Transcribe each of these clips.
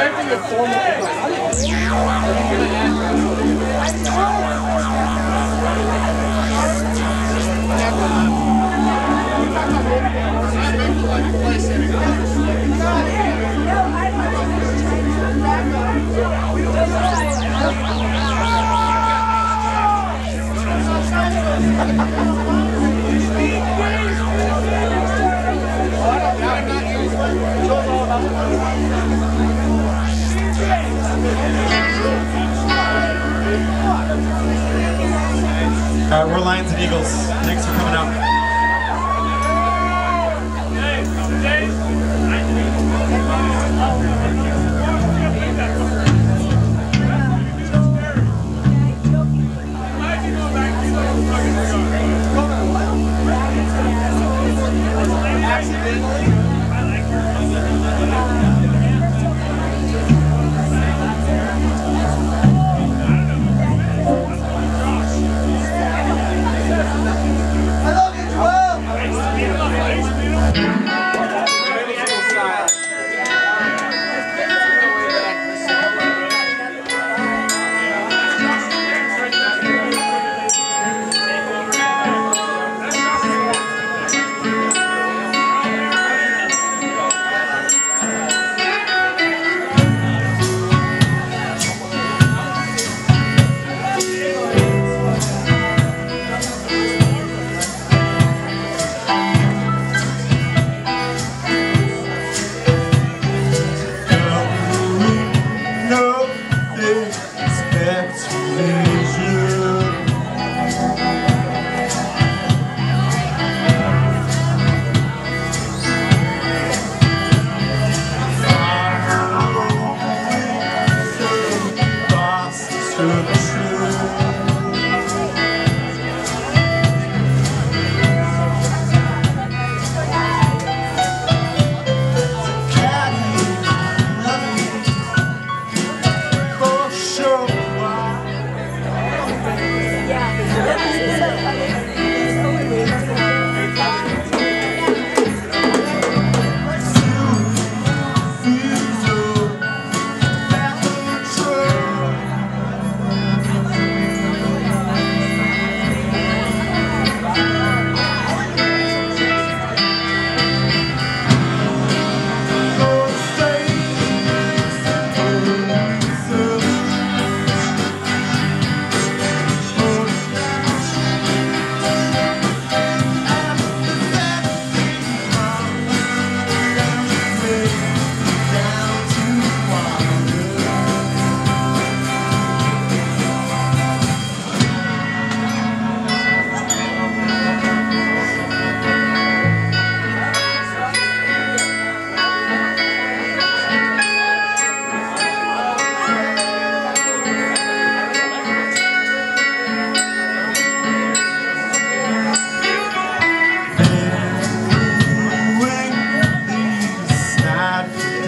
expecting a formal. All right, we're Lions and Eagles. Thanks for coming out. I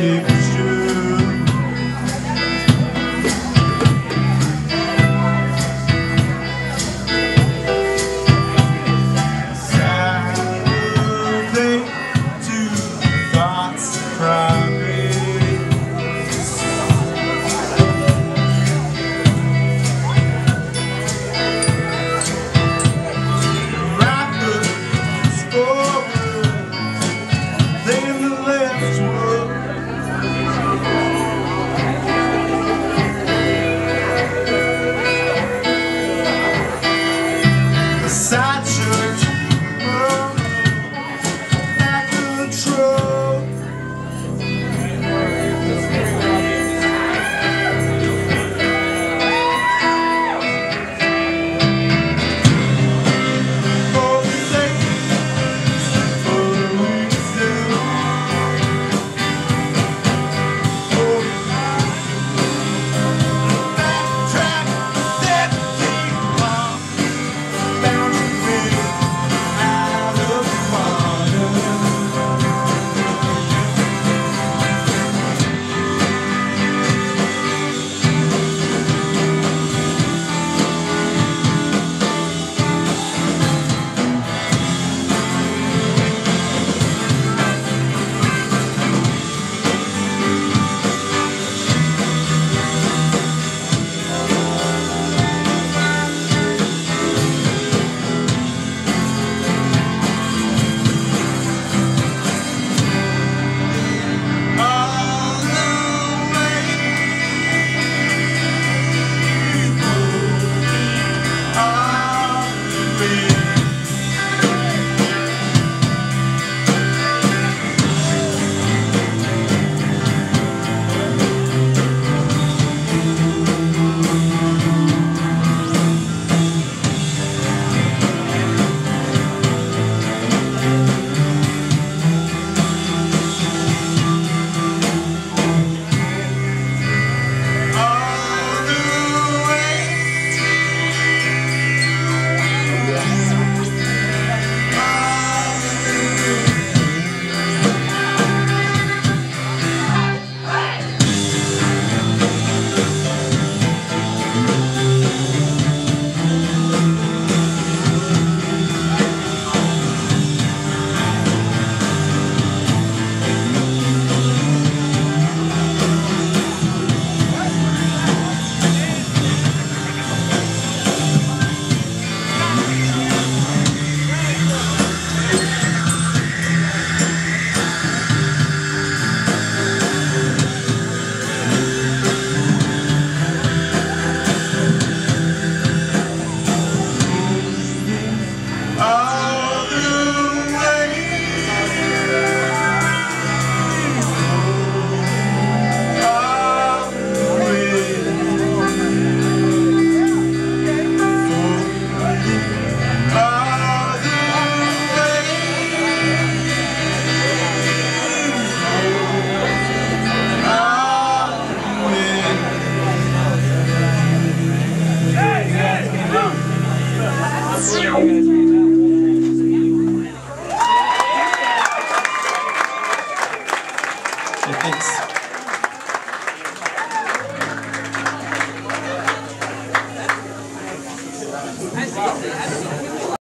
you.